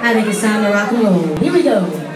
I think it's time to rock and roll. Here we go.